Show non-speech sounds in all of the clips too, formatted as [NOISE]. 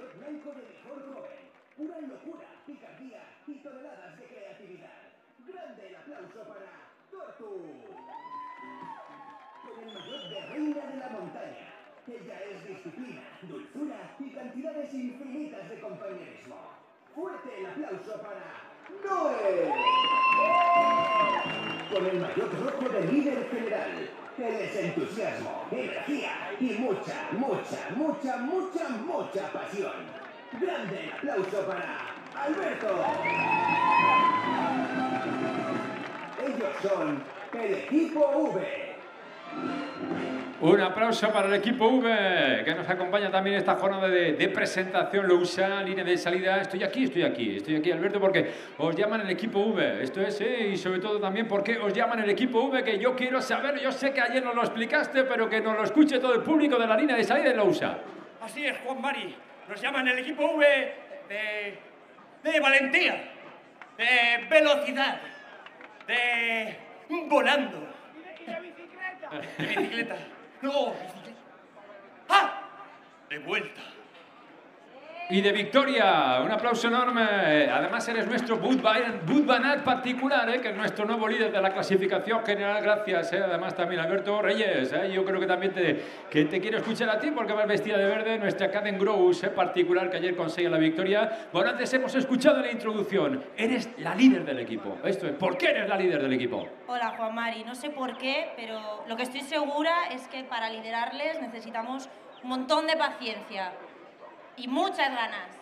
mayor blanco de mejor joven. Pura locura, picardía y toneladas de creatividad. Grande el aplauso para Tortu. Con el mayor de reina de la montaña. Ella es disciplina, dulzura y cantidades infinitas de compañerismo. Fuerte el aplauso para Noé. Con el mayor rojo de líder general. Él es entusiasmo, energía y mucha, mucha, mucha, mucha, mucha pasión. Grande aplauso para Alberto. Ellos son el equipo V. Un aplauso para el equipo V, que nos acompaña también esta jornada de, de presentación, lo usa, línea de salida. Estoy aquí, estoy aquí, estoy aquí, Alberto, porque os llaman el equipo V. Esto es, ¿eh? y sobre todo también porque os llaman el equipo V, que yo quiero saber, yo sé que ayer nos lo explicaste, pero que nos lo escuche todo el público de la línea de salida de lo usa. Así es, Juan Mari. Nos llaman el equipo V de, de valentía, de velocidad, de volando. De bicicleta. No. ¡Ah! De vuelta. Y de victoria, un aplauso enorme. Además, eres nuestro Budbanat particular, ¿eh? que es nuestro nuevo líder de la clasificación general. Gracias, ¿eh? además también Alberto Reyes. ¿eh? Yo creo que también te, que te quiero escuchar a ti porque vas vestida de verde. Nuestra Caden Gross ¿eh? particular que ayer consigue la victoria. Bueno, antes hemos escuchado la introducción. Eres la líder del equipo. Esto es, ¿por qué eres la líder del equipo? Hola Juan Mari, no sé por qué, pero lo que estoy segura es que para liderarles necesitamos un montón de paciencia y muchas ganas.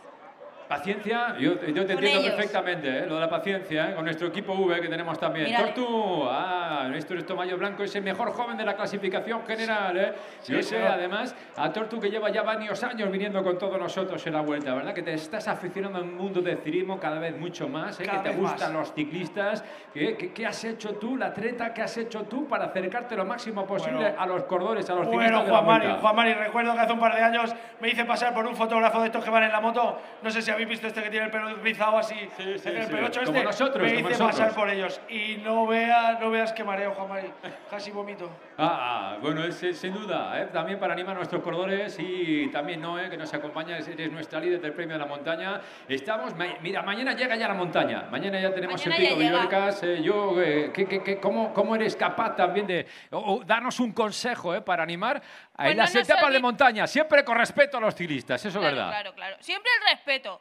Paciencia, yo, yo te entiendo ellos. perfectamente, ¿eh? lo de la paciencia, ¿eh? con nuestro equipo V que tenemos también. Mírale. Tortu, ah, nuestro Tomayo Blanco es el mejor joven de la clasificación general. ¿eh? yo sé, además, a Tortu que lleva ya varios años viniendo con todos nosotros en la vuelta, ¿verdad? Que te estás aficionando a un mundo del ciclismo cada vez mucho más, ¿eh? que te gustan más. los ciclistas. ¿Qué, qué, qué has hecho tú, la treta, qué has hecho tú para acercarte lo máximo posible Bueno. a los corredores, a los Bueno, ciclistas la Juan Mari? Juan Mari, recuerdo que hace un par de años me hice pasar por un fotógrafo de estos que van en la moto. No sé si habéis visto este que tiene el pelo rizado así. Sí, sí, el sí. pelocho Como este. nosotros, me como hice nosotros. pasar por ellos. Y no, vea, no veas que mareo, Juan Mari. Casi vomito. Ah, ah, bueno, es, es sin duda, ¿eh? también para animar a nuestros corredores y también Noé, que nos acompaña, es- eres nuestra líder del Premio de la Montaña. Estamos, ma- mira, mañana llega ya la montaña, mañana ya tenemos Mañana el Pico. Villuercas. eh, yo, eh, ¿qué- qué- qué- cómo, cómo eres capaz también de o- o darnos un consejo eh, para animar a Pues en no las etapas de montaña, siempre con respeto a los ciclistas, eso es Claro, verdad. claro, claro. Siempre el respeto.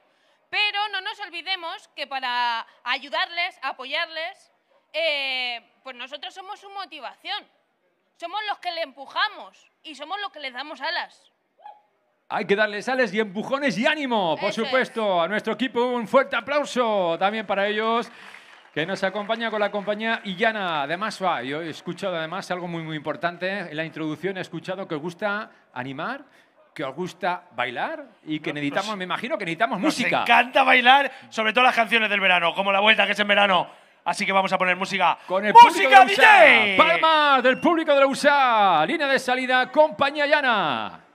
Pero no nos olvidemos que para ayudarles, apoyarles, eh, pues nosotros somos su motivación. Somos los que le empujamos y somos los que les damos alas. Hay que darles sales y empujones y ánimo, por Eso es. supuesto, a nuestro equipo. Un fuerte aplauso también para ellos, que nos acompaña con la compañía Illana. Además, va, yo he escuchado además algo muy, muy importante. En la introducción he escuchado que os gusta animar, que os gusta bailar y que necesitamos, me imagino que necesitamos Nos música. encanta bailar, sobre todo las canciones del verano, como la vuelta que es en verano. Así que vamos a poner música. Con el público ¡Música de la USA. DJ! Palmas del público de la USA. Línea de salida, compañía Llana.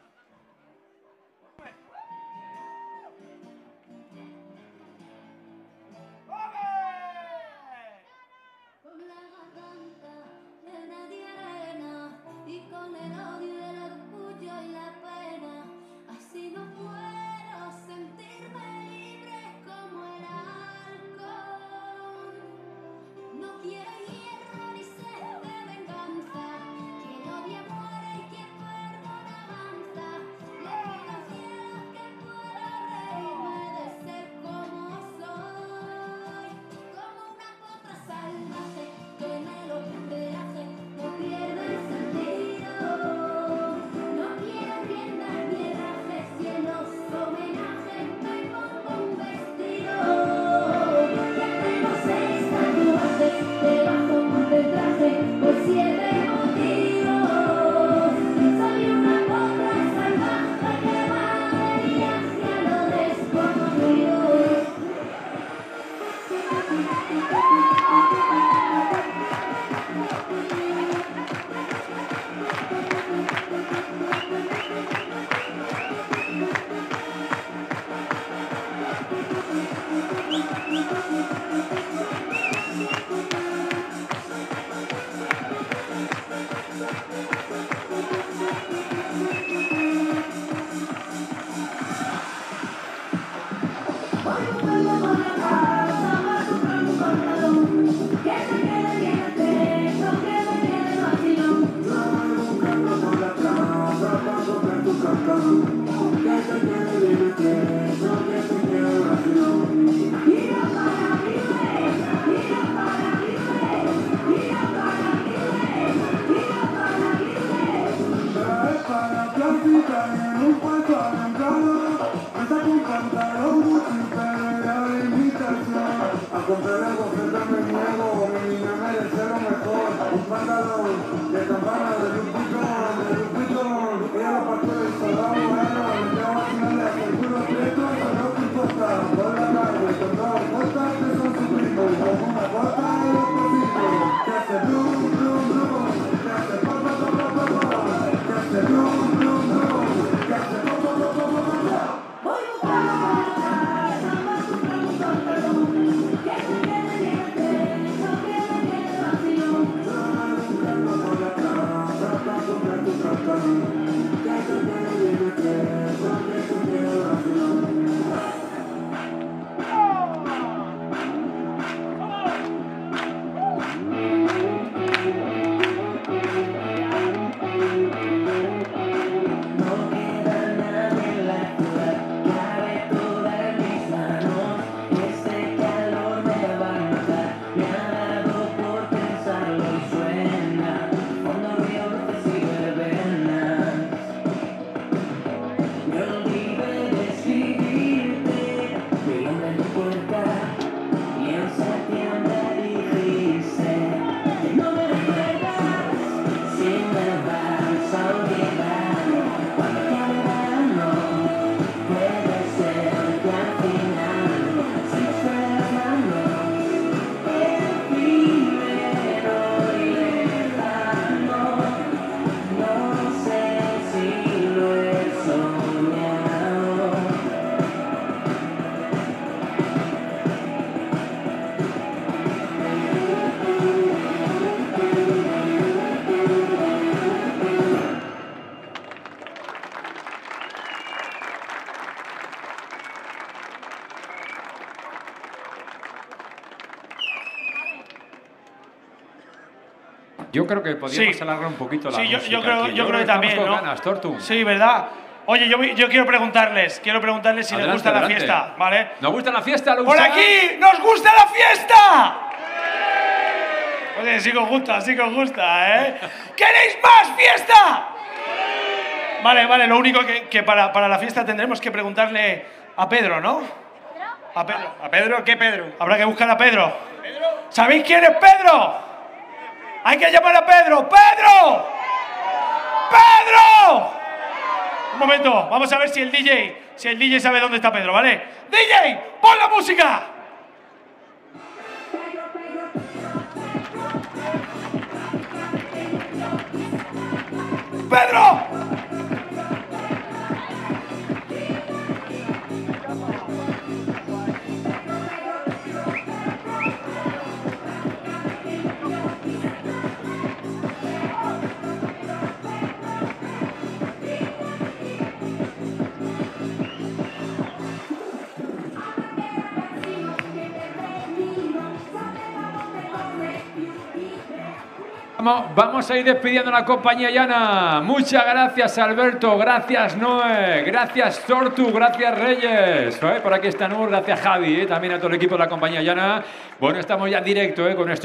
Yo creo que podríamos Sí. alargar un poquito la Sí, yo, música yo creo, yo creo que también, con ¿no? ganas, Tortu. Sí, ¿verdad? Oye, yo, yo quiero preguntarles, quiero preguntarles si les Adelante, gusta la adelante. fiesta, ¿vale? ¿Nos gusta la fiesta? ¡Por aquí! ¡Nos gusta la fiesta! Oye, sí que os gusta, sí que os gusta, ¿eh? [LAUGHS] ¿Queréis más fiesta? Vale, vale, lo único que, que para, para la fiesta tendremos que preguntarle a Pedro, ¿no? A Pedro. ¿A Pedro? ¿Qué Pedro? Habrá que buscar a Pedro. ¿Sabéis quién es Pedro? Hay que llamar a Pedro. ¡Pedro! ¡Pedro! Un momento, vamos a ver si el DJ, si el DJ sabe dónde está Pedro, ¿vale? DJ, pon la música. Pedro. Vamos, vamos a ir despidiendo la compañía llana. Muchas gracias, Alberto. Gracias, Noé. Gracias, Tortu. Gracias, Reyes. ¿Eh? Por aquí está Nur. Gracias, Javi. ¿eh? También a todo el equipo de la compañía llana. Bueno, estamos ya en directo ¿eh? con nuestro.